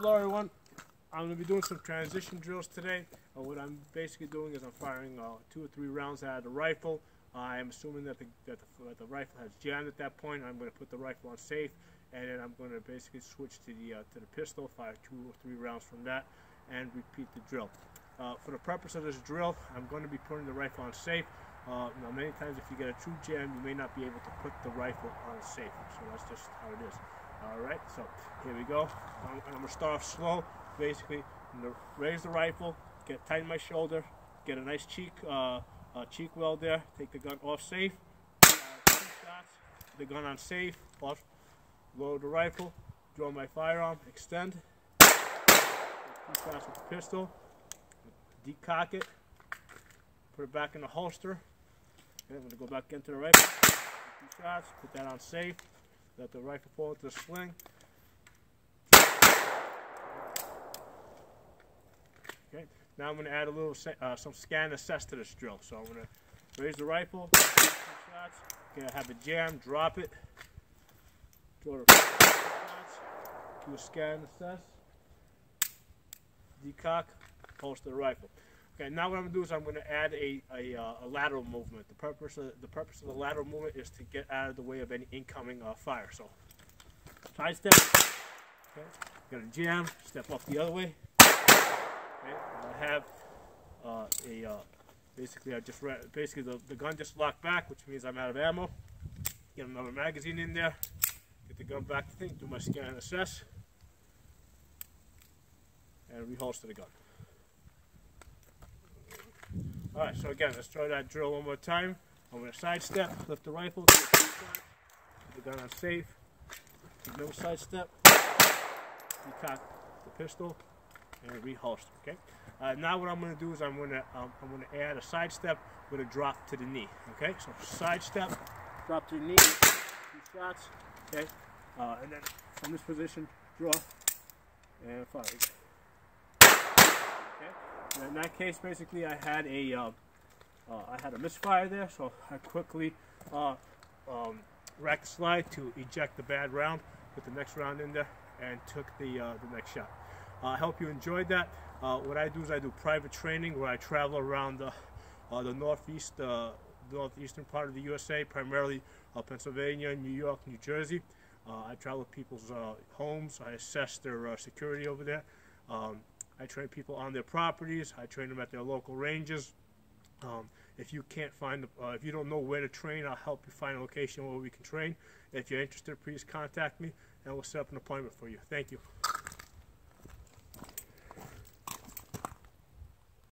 Hello everyone. I'm going to be doing some transition drills today. Uh, what I'm basically doing is I'm firing uh, two or three rounds out of the rifle. I'm assuming that the, that the, that the rifle has jammed at that point. I'm going to put the rifle on safe, and then I'm going to basically switch to the uh, to the pistol, fire two or three rounds from that, and repeat the drill. Uh, for the purpose of this drill, I'm going to be putting the rifle on safe. Uh, now, many times if you get a true jam, you may not be able to put the rifle on safe. So that's just how it is. All right, so here we go. I'm, I'm gonna start off slow. Basically, I'm gonna raise the rifle, get tight tighten my shoulder, get a nice cheek uh, uh, cheek weld there. Take the gun off safe. Uh, shots. The gun on safe. Off. Load the rifle. Draw my firearm. Extend. Two shots with the pistol. Decock it. Put it back in the holster. Okay, I'm gonna go back into the rifle. Two shots. Put that on safe. Let the rifle fall into the sling. Okay, now I'm going to add a little uh, some scan assess to this drill. So I'm going to raise the rifle, shots, gonna have a jam, drop it, do a scan assess, decock, holster the rifle. Okay, now what I'm gonna do is I'm gonna add a, a, uh, a, lateral movement. The purpose of the purpose of the lateral movement is to get out of the way of any incoming uh, fire. So side step. Okay, gonna jam, step off the other way. Okay, I have uh, a uh, basically I just basically the, the gun just locked back, which means I'm out of ammo. Get another magazine in there. Get the gun back to thing. Do my scan and assess, and reholster the gun. All right, so again, let's try that drill one more time. I'm to sidestep, lift the rifle, the gun on safe, no sidestep, cock the pistol, and reholster. Okay. Uh, now what I'm going to do is I'm going to um, I'm going to add a sidestep with a drop to the knee. Okay. So sidestep, drop to the knee, two shots. Okay. Uh, and then from this position, draw and fire. In that case, basically, I had a uh, uh, I had a misfire there, so I quickly uh, um, racked the slide to eject the bad round, put the next round in there, and took the uh, the next shot. Uh, I hope you enjoyed that. Uh, what I do is I do private training where I travel around the the northeast northeastern part of the USA, primarily Pennsylvania, New York, New Jersey. I travel to people's homes. I assess their security over there. Um, I train people on their properties. I train them at their local ranges. Um, if you can't find, uh, if you don't know where to train, I'll help you find a location where we can train. If you're interested, please contact me and we'll set up an appointment for you. Thank you.